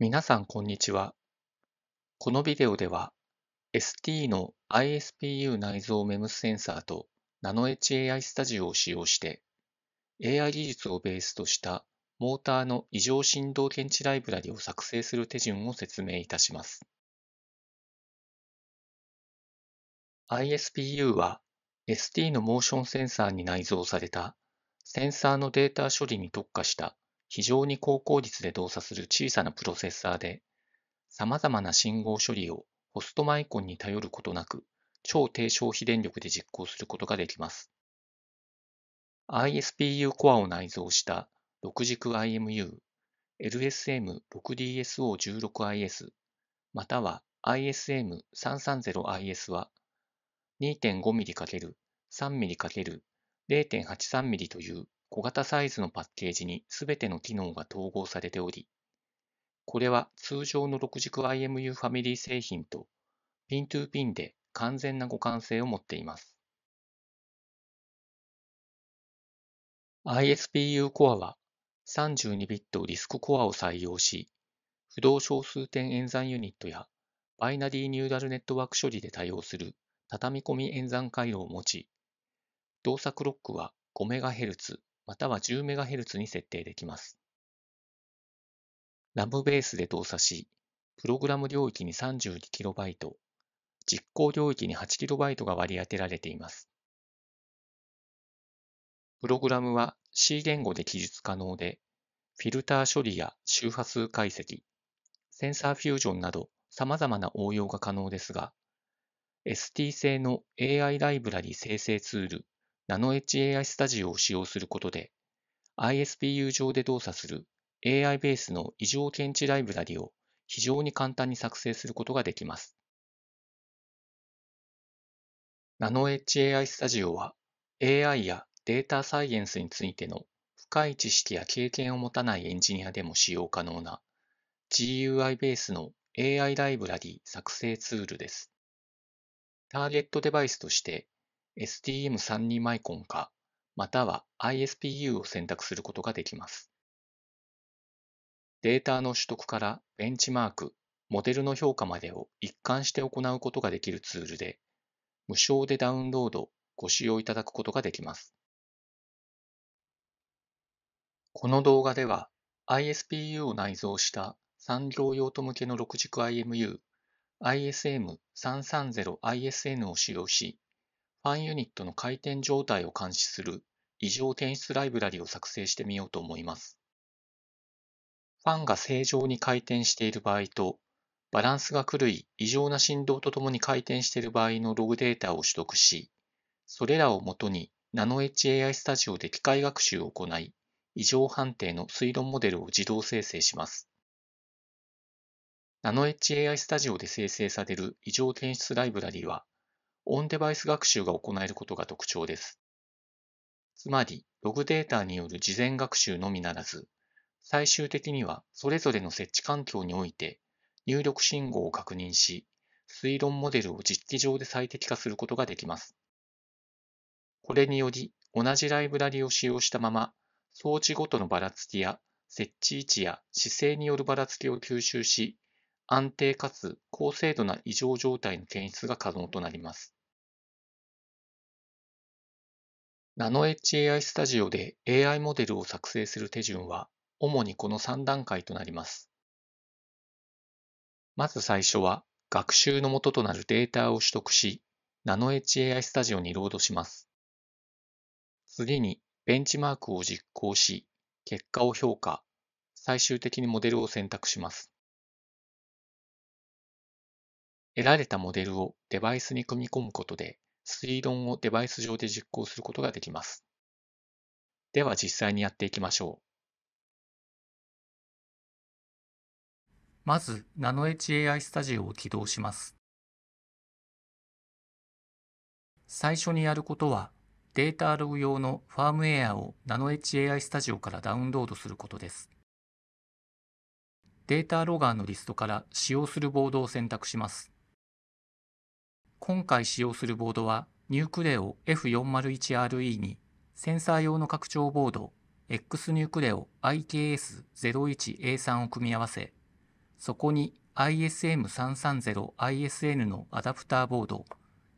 皆さんこんにちは。このビデオでは ST の ISPU 内蔵 MEMS センサーと NanoHAI スタジオを使用して AI 技術をベースとしたモーターの異常振動検知ライブラリを作成する手順を説明いたします。ISPU は ST のモーションセンサーに内蔵されたセンサーのデータ処理に特化した非常に高効率で動作する小さなプロセッサーで、様々な信号処理をホストマイコンに頼ることなく、超低消費電力で実行することができます。ISPU コアを内蔵した6軸 IMU、LSM6DSO16IS、または ISM330IS は 2.5mm×3mm×0.83mm という小型サイズのパッケージにすべての機能が統合されており、これは通常の6軸 IMU ファミリー製品とピントゥーピンで完全な互換性を持っています。ISPU コアは32ビットリスクコアを採用し、不動小数点演算ユニットやバイナリーニューラルネットワーク処理で対応する畳み込み演算回路を持ち、動作クロックは 5MHz、または 10MHz に設定できます。RAM ベースで動作し、プログラム領域に 32KB、実行領域に 8KB が割り当てられています。プログラムは C 言語で記述可能で、フィルター処理や周波数解析、センサーフュージョンなど様々な応用が可能ですが、ST 製の AI ライブラリ生成ツールナノ HAI スタジオを使用することで、ISPU 上で動作する AI ベースの異常検知ライブラリを非常に簡単に作成することができます。ナノ HAI スタジオは AI やデータサイエンスについての深い知識や経験を持たないエンジニアでも使用可能な GUI ベースの AI ライブラリ作成ツールです。ターゲットデバイスとして STM32 マイコンか、または ISPU を選択することができます。データの取得からベンチマーク、モデルの評価までを一貫して行うことができるツールで、無償でダウンロード、ご使用いただくことができます。この動画では ISPU を内蔵した産業用途向けの6軸 IMU ISM330ISN を使用し、ファンユニットの回転状態を監視する異常検出ライブラリを作成してみようと思います。ファンが正常に回転している場合と、バランスが狂い異常な振動とともに回転している場合のログデータを取得し、それらをもとに NanoHAI スタジオで機械学習を行い、異常判定の推論モデルを自動生成します。NanoHAI スタジオで生成される異常検出ライブラリは、オンデバイス学習が行えることが特徴です。つまり、ログデータによる事前学習のみならず、最終的にはそれぞれの設置環境において入力信号を確認し、推論モデルを実機上で最適化することができます。これにより、同じライブラリを使用したまま、装置ごとのばらつきや設置位置や姿勢によるばらつきを吸収し、安定かつ高精度な異常状態の検出が可能となります。ナノ HAI スタジオで AI モデルを作成する手順は、主にこの3段階となります。まず最初は、学習の元となるデータを取得し、ナノ HAI スタジオにロードします。次に、ベンチマークを実行し、結果を評価、最終的にモデルを選択します。得られたモデルをデバイスに組み込むことで、推論をデバイス上で実行することができます。では実際にやっていきましょう。まず、NanoHAI Studio を起動します。最初にやることは、データログ用のファームウェアを NanoHAI Studio からダウンロードすることです。データロガーのリストから使用するボードを選択します。今回使用するボードはニュークレオ F401RE にセンサー用の拡張ボード X ニュークレオ IKS01A3 を組み合わせそこに ISM330ISN のアダプターボード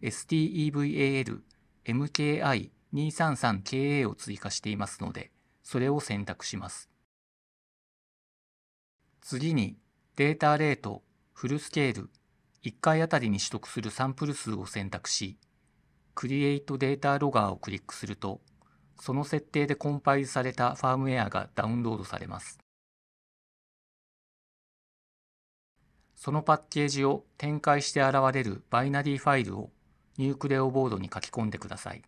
STEVAL MKI233KA を追加していますので、それを選択します。次に、データレート、フルスケール、1回あたりに取得するサンプル数を選択し、Create Data Logger をクリックすると、その設定でコンパイルされたファームウェアがダウンロードされます。そのパッケージを展開して現れるバイナリーファイルを Nucleo ボードに書き込んでください。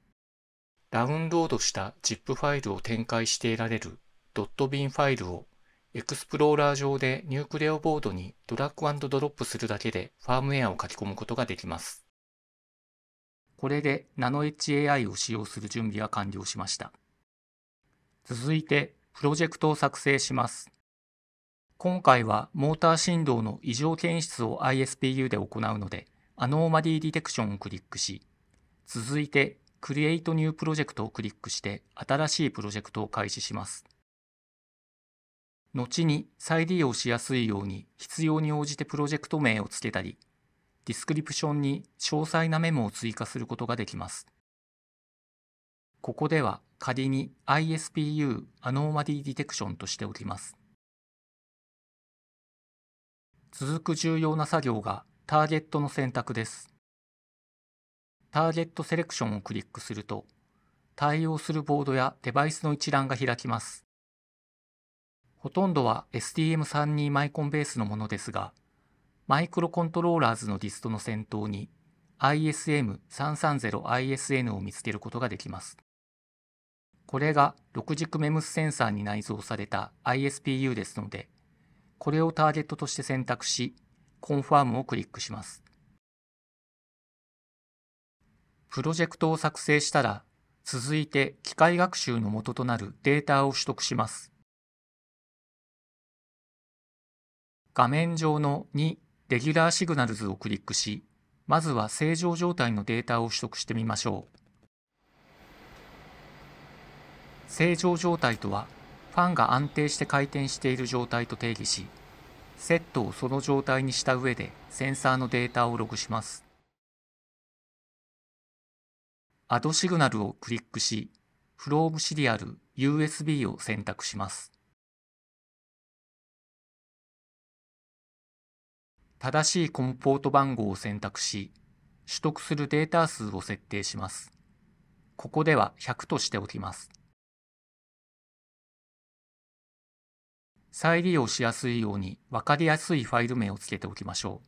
ダウンロードした ZIP ファイルを展開して得られる .bin ファイルをエクスプローラー上で Nucleo ボードにドラッグドロップするだけでファームウェアを書き込むことができます。これで NanoEdge AI を使用する準備は完了しました。続いて、プロジェクトを作成します。今回はモーター振動の異常検出を ISPU で行うので、 Anomaly Detection をクリックし、続いて Create New Project をクリックして新しいプロジェクトを開始します。後に再利用しやすいように必要に応じてプロジェクト名を付けたり、 description に詳細なメモを追加することができます。ここでは仮に ISPU Anomaly Detection としておきます。続く重要な作業がターゲットの選択です。ターゲットセレクションをクリックすると、対応するボードやデバイスの一覧が開きます。ほとんどは STM32 マイコンベースのものですが、マイクロコントローラーズのリストの先頭に ISM330ISN を見つけることができます。これが6軸メムスセンサーに内蔵された ISPU ですので、これをターゲットとして選択し、コンファームをクリックします。プロジェクトを作成したら、続いて機械学習の元となるデータを取得します。画面上の2レギュラーシグナルズをクリックし、まずは正常状態のデータを取得してみましょう。正常状態とは、ファンが安定して回転している状態と定義し、セットをその状態にした上でセンサーのデータをログします。アドシグナルをクリックし、フロームシリアル USB を選択します。正しいコンポート番号を選択し、取得するデータ数を設定します。ここでは100としておきます。再利用しやすいように分かりやすいファイル名をつけておきましょう。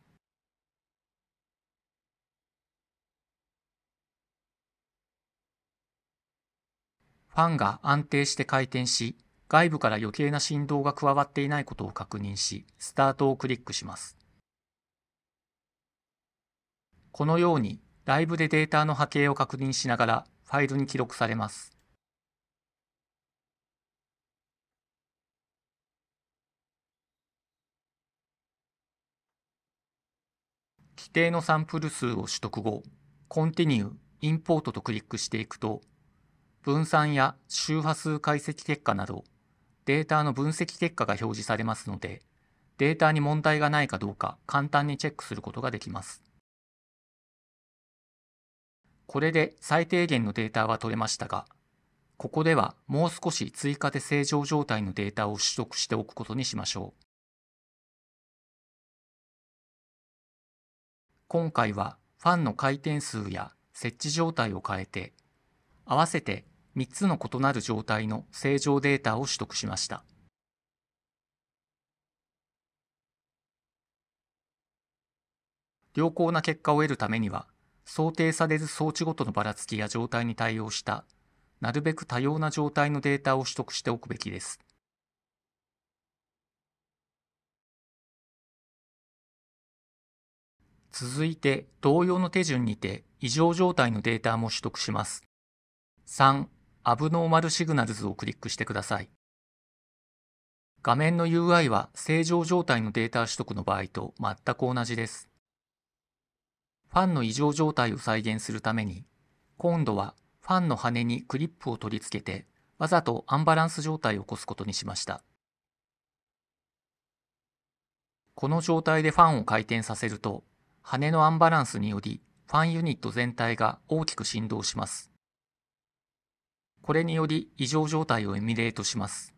ファンが安定して回転し、外部から余計な振動が加わっていないことを確認し、スタートをクリックします。このようにライブでデータの波形を確認しながらファイルに記録されます。規定のサンプル数を取得後、Continue、Import とクリックしていくと、分散や周波数解析結果など、データの分析結果が表示されますので、データに問題がないかどうか簡単にチェックすることができます。これで最低限のデータは取れましたが、ここではもう少し追加で正常状態のデータを取得しておくことにしましょう。今回はファンの回転数や設置状態を変えて、合わせて3つの異なる状態の正常データを取得しました。良好な結果を得るためには、想定される装置ごとのばらつきや状態に対応した、なるべく多様な状態のデータを取得しておくべきです。続いて、同様の手順にて異常状態のデータも取得します。3、アブノーマルシグナルズをクリックしてください。画面の UI は正常状態のデータ取得の場合と全く同じです。ファンの異常状態を再現するために、今度はファンの羽にクリップを取り付けて、わざとアンバランス状態を起こすことにしました。この状態でファンを回転させると、羽のアンバランスによりファンユニット全体が大きく振動します。これにより異常状態をエミュレートします。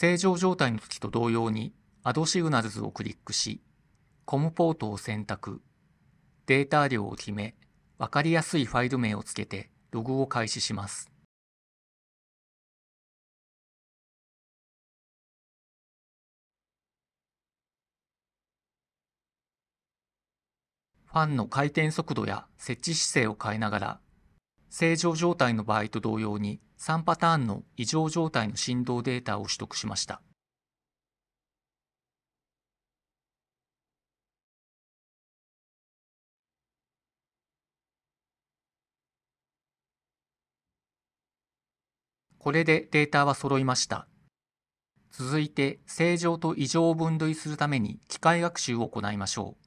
正常状態の時と同様に Add シグナルズをクリックし、コムポートを選択、データ量を決め、わかりやすいファイル名をつけてログを開始します。ファンの回転速度や設置姿勢を変えながら、正常状態の場合と同様に3パターンの異常状態の振動データを取得しました。これでデータは揃いました。続いて、正常と異常を分類するために機械学習を行いましょ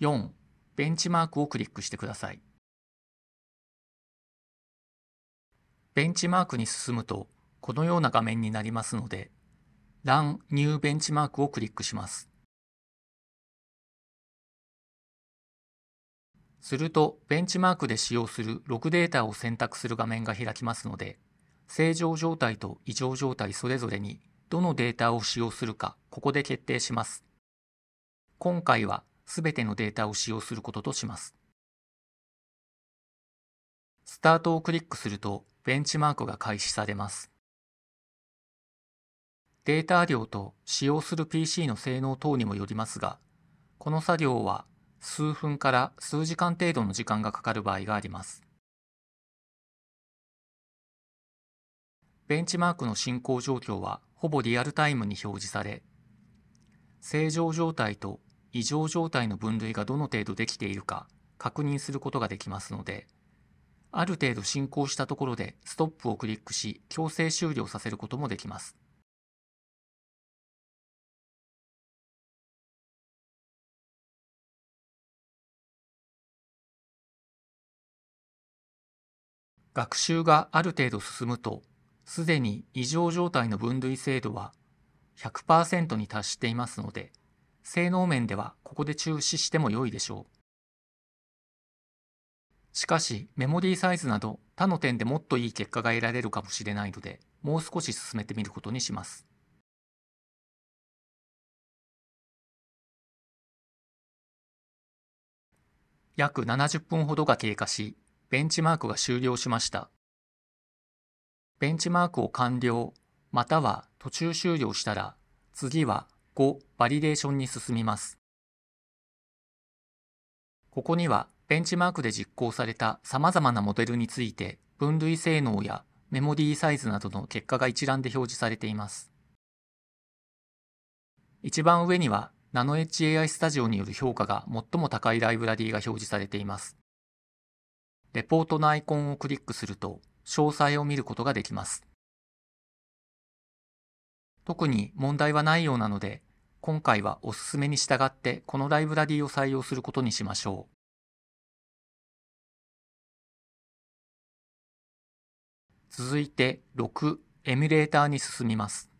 う。4、ベンチマークをクリックしてください。ベンチマークに進むと、このような画面になりますので、Run New ベンチマークをクリックします。すると、ベンチマークで使用するログデータを選択する画面が開きますので、正常状態と異常状態それぞれにどのデータを使用するか、ここで決定します。今回はすべてのデータを使用することとします。スタートをクリックすると、ベンチマークが開始されます。データ量と使用する PC の性能等にもよりますが、この作業は数分から数時間程度の時間がかかる場合があります。ベンチマークの進行状況はほぼリアルタイムに表示され、正常状態と異常状態の分類がどの程度できているか確認することができますので、ある程度進行したところでストップをクリックし強制終了させることもできます。学習がある程度進むと、すでに異常状態の分類精度は100%に達していますので、性能面ではここで中止しても良いでしょう。しかし、メモリーサイズなど他の点でもっといい結果が得られるかもしれないので、もう少し進めてみることにします。約70分ほどが経過し、ベンチマークが終了しました。ベンチマークを完了、または途中終了したら、次は5バリデーションに進みます。ここにはベンチマークで実行された様々なモデルについて分類性能やメモリーサイズなどの結果が一覧で表示されています。一番上には NanoEdgeAI Studio による評価が最も高いライブラリーが表示されています。レポートのアイコンをクリックすると、詳細を見ることができます。特に問題はないようなので、今回はおすすめに従ってこのライブラリーを採用することにしましょう。続いて6エミュレーターに進みます。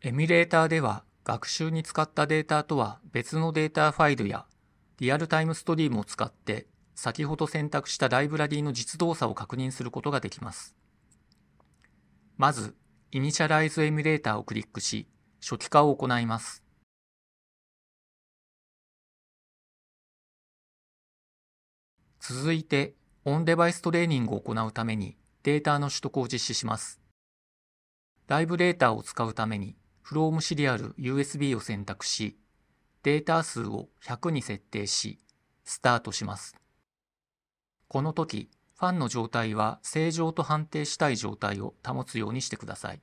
エミュレーターでは学習に使ったデータとは別のデータファイルやリアルタイムストリームを使って先ほど選択したライブラリーの実動作を確認することができます。まず、イニシャライズエミュレーターをクリックし、初期化を行います。続いて、オンデバイストレーニングを行うためにデータの取得を実施します。ライブデータを使うために From シリアル USB を選択し、データ数を100に設定し、スタートします。この時、ファンの状態は正常と判定したい状態を保つようにしてください。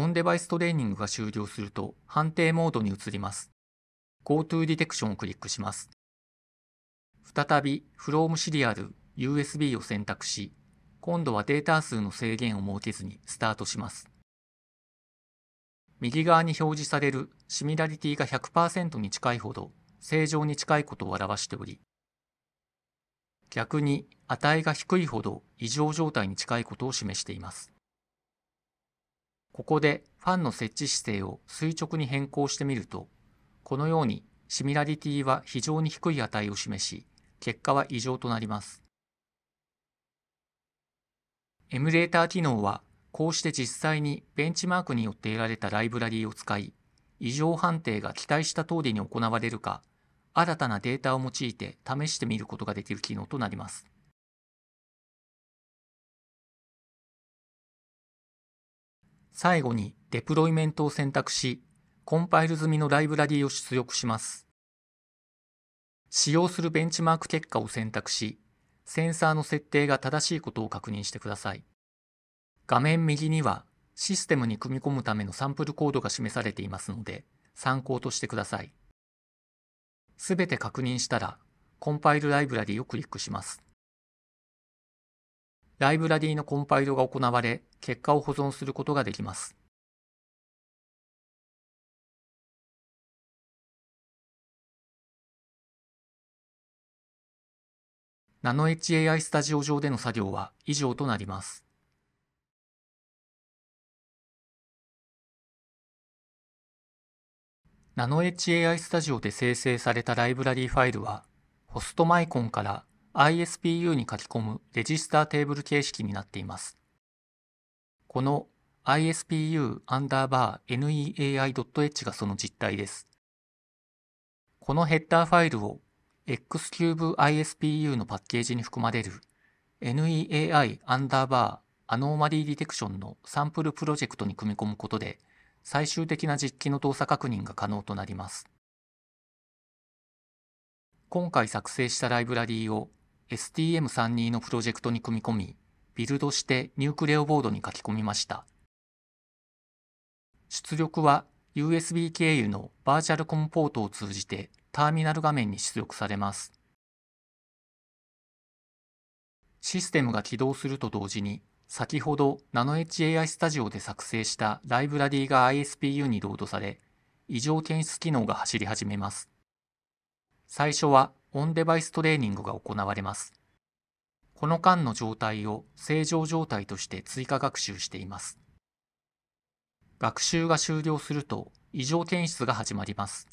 オンデバイストレーニングが終了すると判定モードに移ります。GoTo ディテクションをクリックします。再び From Serial USB を選択し、今度はデータ数の制限を設けずにスタートします。右側に表示されるシミラリティが100%に近いほど正常に近いことを表しており、逆に値が低いほど異常状態に近いことを示しています。ここでファンの設置姿勢を垂直に変更してみると、このようにシミラリティは非常に低い値を示し、結果は異常となります。エミュレーター機能はこうして実際にベンチマークによって得られたライブラリーを使い、異常判定が期待した通りに行われるか、新たなデータを用いて試してみることができる機能となります。最後にデプロイメントを選択し、コンパイル済みのライブラリを出力します。使用するベンチマーク結果を選択し、センサーの設定が正しいことを確認してください。画面右にはシステムに組み込むためのサンプルコードが示されていますので、参考としてください。すべて確認したら、コンパイルライブラリをクリックします。ライブラリーのコンパイルが行われ、結果を保存することができます。ナノ HAI スタジオ上での作業は以上となります。ナノ HAI スタジオで生成されたライブラリーファイルは、ホストマイコンから ISPU に書き込むレジスターテーブル形式になっています。この ISPU アンダーバー neai.h がその実態です。このヘッダーファイルを XCubeISPU のパッケージに含まれる neai アンダーバーアノーマリーディテクションのサンプルプロジェクトに組み込むことで最終的な実機の動作確認が可能となります。今回作成したライブラリーを STM32 のプロジェクトに組み込み、ビルドしてニュークレオボードに書き込みました。出力は USB 経由のバーチャルコムポートを通じてターミナル画面に出力されます。システムが起動すると同時に先ほど NanoHAI スタジオで作成したライブラリーが ISPU にロードされ、異常検出機能が走り始めます。最初はオンデバイストレーニングが行われます。この間の状態を正常状態として追加学習しています。学習が終了すると異常検出が始まります。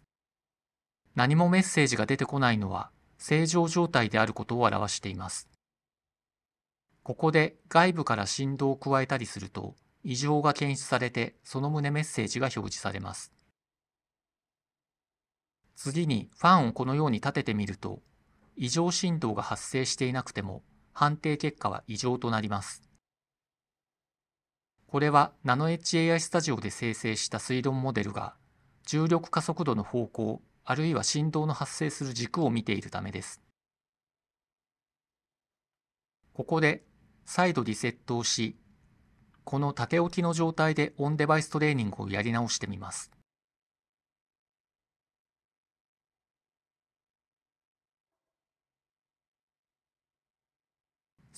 何もメッセージが出てこないのは正常状態であることを表しています。ここで外部から振動を加えたりすると異常が検出されてその旨メッセージが表示されます。次にファンをこのように立ててみると異常振動が発生していなくても判定結果は異常となります。これはナノ HAI スタジオで生成した推論モデルが重力加速度の方向あるいは振動の発生する軸を見ているためです。ここで再度リセットをし、この縦置きの状態でオンデバイストレーニングをやり直してみます。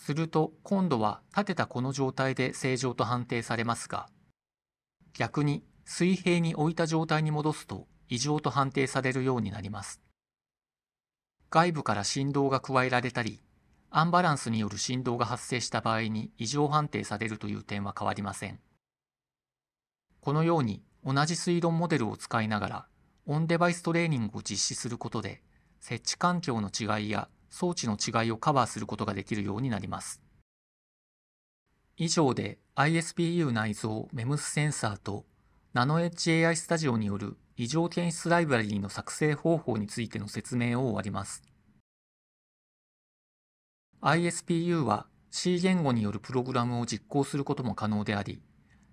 すると今度は立てたこの状態で正常と判定されますが、逆に水平に置いた状態に戻すと異常と判定されるようになります。外部から振動が加えられたり、アンバランスによる振動が発生した場合に異常判定されるという点は変わりません。このように同じ推論モデルを使いながらオンデバイストレーニングを実施することで設置環境の違いや装置の違いをカバーすることができるようになります。以上で ISPU 内蔵 MEMS センサーと NanoHAI スタジオによる異常検出ライブラリーの作成方法についての説明を終わります。ISPU は C 言語によるプログラムを実行することも可能であり、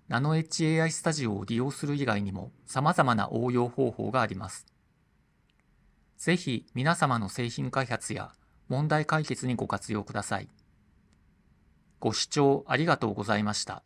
NanoHAI スタジオを利用する以外にも様々な応用方法があります。ぜひ皆様の製品開発や問題解決にご活用ください。ご視聴ありがとうございました。